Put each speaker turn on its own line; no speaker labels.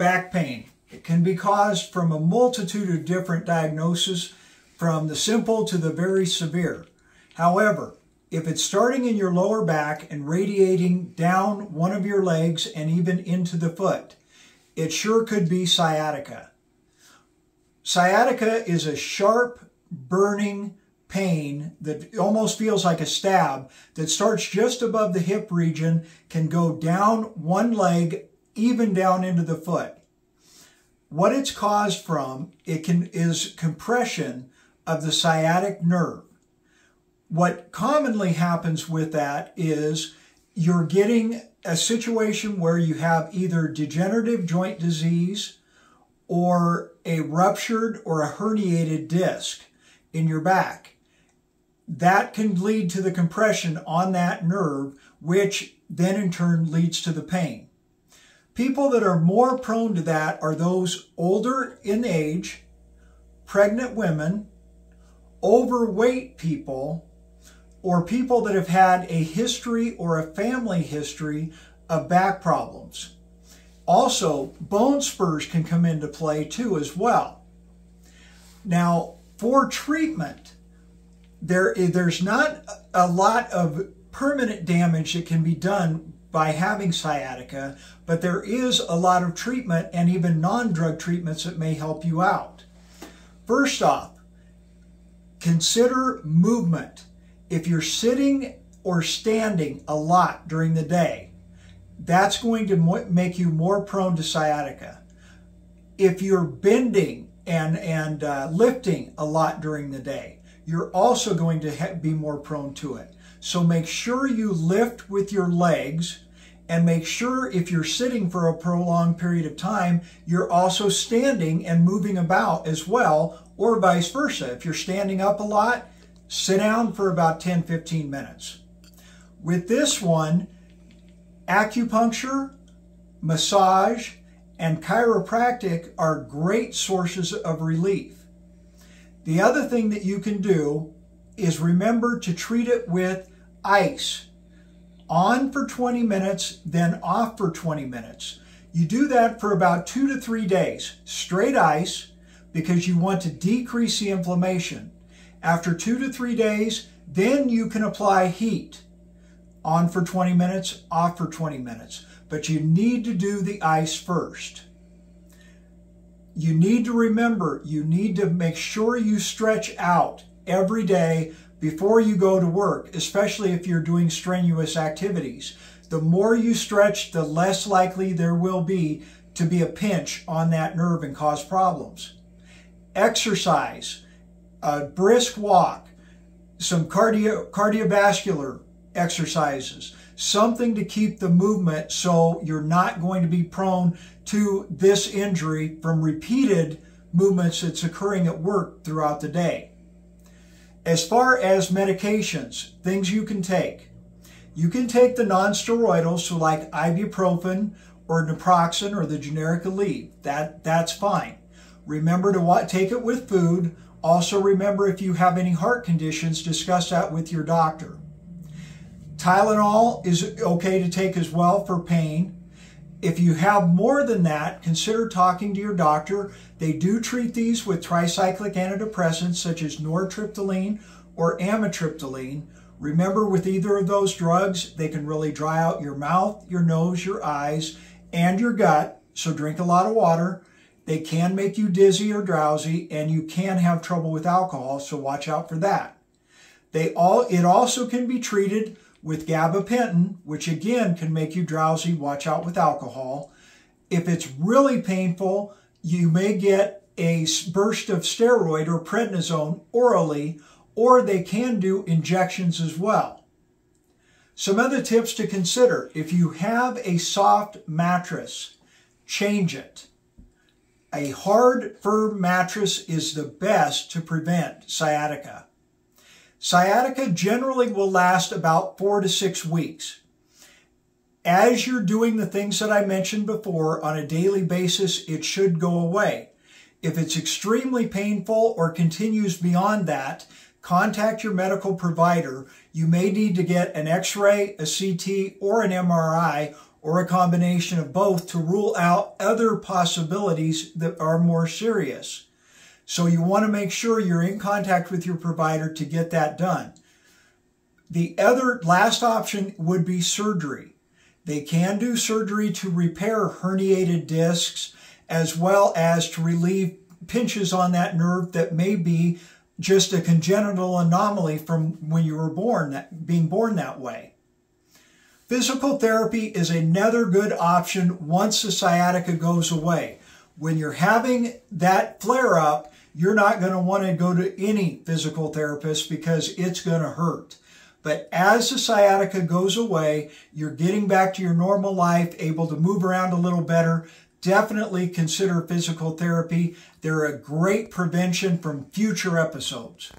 back pain. It can be caused from a multitude of different diagnoses, from the simple to the very severe. However, if it's starting in your lower back and radiating down one of your legs and even into the foot, it sure could be sciatica. Sciatica is a sharp, burning pain that almost feels like a stab that starts just above the hip region, can go down one leg, even down into the foot. What it's caused from, it can is compression of the sciatic nerve. What commonly happens with that is you're getting a situation where you have either degenerative joint disease or a ruptured or a herniated disc in your back. That can lead to the compression on that nerve, which then in turn leads to the pain. People that are more prone to that are those older in age, pregnant women, overweight people, or people that have had a history or a family history of back problems. Also, bone spurs can come into play too as well. Now, for treatment, there, there's not a lot of permanent damage that can be done by having sciatica, but there is a lot of treatment and even non-drug treatments that may help you out. First off, consider movement. If you're sitting or standing a lot during the day, that's going to make you more prone to sciatica. If you're bending and, and uh, lifting a lot during the day, you're also going to be more prone to it. So make sure you lift with your legs and make sure if you're sitting for a prolonged period of time, you're also standing and moving about as well, or vice versa. If you're standing up a lot, sit down for about 10, 15 minutes. With this one, acupuncture, massage, and chiropractic are great sources of relief. The other thing that you can do is remember to treat it with ice. On for 20 minutes, then off for 20 minutes. You do that for about two to three days. Straight ice, because you want to decrease the inflammation. After two to three days, then you can apply heat. On for 20 minutes, off for 20 minutes. But you need to do the ice first you need to remember, you need to make sure you stretch out every day before you go to work, especially if you're doing strenuous activities. The more you stretch, the less likely there will be to be a pinch on that nerve and cause problems. Exercise, a brisk walk, some cardio, cardiovascular exercises, something to keep the movement so you're not going to be prone to this injury from repeated movements that's occurring at work throughout the day. As far as medications, things you can take, you can take the non-steroidals, so like ibuprofen or naproxen or the generic Aleve. That, that's fine. Remember to take it with food. Also remember if you have any heart conditions, discuss that with your doctor. Tylenol is okay to take as well for pain. If you have more than that, consider talking to your doctor. They do treat these with tricyclic antidepressants such as nortriptyline or amitriptyline. Remember, with either of those drugs, they can really dry out your mouth, your nose, your eyes, and your gut. So drink a lot of water. They can make you dizzy or drowsy, and you can have trouble with alcohol, so watch out for that. They all, it also can be treated with gabapentin, which again can make you drowsy, watch out with alcohol. If it's really painful, you may get a burst of steroid or prednisone orally, or they can do injections as well. Some other tips to consider. If you have a soft mattress, change it. A hard, firm mattress is the best to prevent sciatica. Sciatica generally will last about four to six weeks. As you're doing the things that I mentioned before on a daily basis, it should go away. If it's extremely painful or continues beyond that, contact your medical provider. You may need to get an x-ray, a CT, or an MRI, or a combination of both to rule out other possibilities that are more serious. So you want to make sure you're in contact with your provider to get that done. The other last option would be surgery. They can do surgery to repair herniated discs as well as to relieve pinches on that nerve that may be just a congenital anomaly from when you were born, being born that way. Physical therapy is another good option once the sciatica goes away. When you're having that flare up, you're not going to want to go to any physical therapist because it's going to hurt. But as the sciatica goes away, you're getting back to your normal life, able to move around a little better. Definitely consider physical therapy. They're a great prevention from future episodes.